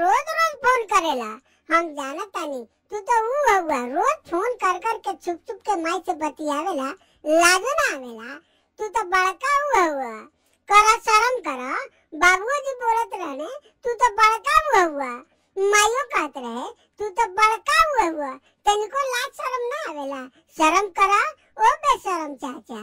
रोज रोज phone करेला। हम जाना तानी, तू तो ऊ हुआ रोज फ़ोन कर कर के छुप छुप के माई से बतियावेला लाजो ना आवेला। तू तो बड़का हुआ हुआ करा, शर्म करा, बाबूजी बोलत रहने तू तो बड़का हुआ हुआ माइयो कहत रहे, तू तो बड़का हुआ हुआ तनिको लाज शर्म ना आवेला। शर्म करा, ओ बेशरम चाचा।